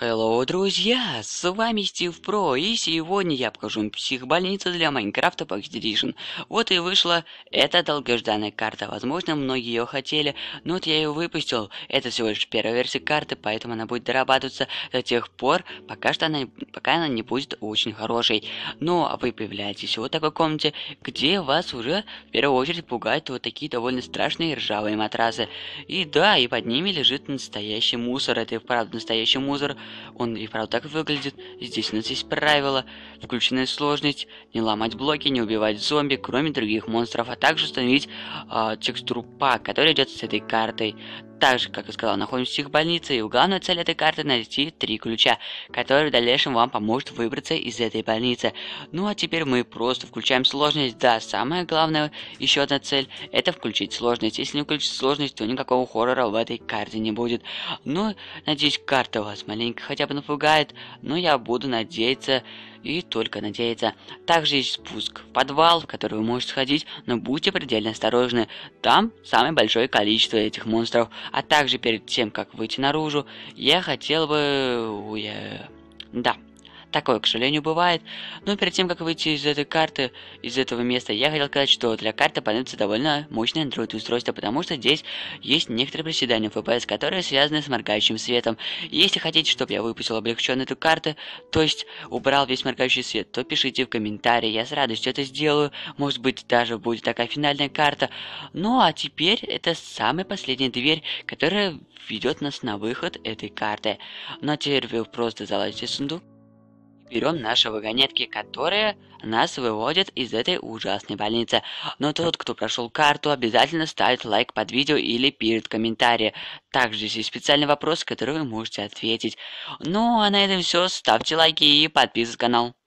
Hello, друзья! С вами Стив Про, и сегодня я покажу психбольницу для Майнкрафта Pax Edition. Вот и вышла эта долгожданная карта. Возможно, многие ее хотели, но вот я ее выпустил. Это всего лишь первая версия карты, поэтому она будет дорабатываться до тех пор, пока, что она, пока она не будет очень хорошей. Ну, а вы появляетесь в вот такой комнате, где вас уже в первую очередь пугают вот такие довольно страшные ржавые матрасы. И да, и под ними лежит настоящий мусор. Это и вправду настоящий мусор. Он и правда так выглядит. Здесь у нас есть правила. Включенная сложность. Не ломать блоки, не убивать зомби, кроме других монстров. А также установить э, текстуру пак, который идет с этой картой. Также, как я сказал, находимся в психбольнице, и главная цель этой карты найти три ключа, которые в дальнейшем вам поможет выбраться из этой больницы. Ну а теперь мы просто включаем сложность. Да, самое главное, еще одна цель, это включить сложность. Если не включить сложность, то никакого хоррора в этой карте не будет. Ну, надеюсь, карта вас маленько хотя бы напугает, но я буду надеяться и только надеяться. Также есть спуск в подвал, в который вы можете сходить, но будьте предельно осторожны. Там самое большое количество этих монстров. А также перед тем, как выйти наружу, я хотел бы... Я... Да, Такое, к сожалению, бывает. Но перед тем, как выйти из этой карты, из этого места, я хотел сказать, что для карты понадобится довольно мощное Android устройство, потому что здесь есть некоторые приседания FPS, которые связаны с моргающим светом. Если хотите, чтобы я выпустил облегченную эту карту, то есть убрал весь моргающий свет, то пишите в комментарии, я с радостью это сделаю. Может быть, даже будет такая финальная карта. Ну а теперь это самая последняя дверь, которая ведет нас на выход этой карты. Ну а теперь вы просто залазите в сундук берем наши вагонетки, которые нас выводят из этой ужасной больницы. Но тот, кто прошел карту, обязательно ставит лайк под видео или перед комментарием. Также здесь есть специальный вопрос, который вы можете ответить. Ну, а на этом все. Ставьте лайки и подписывайтесь на канал.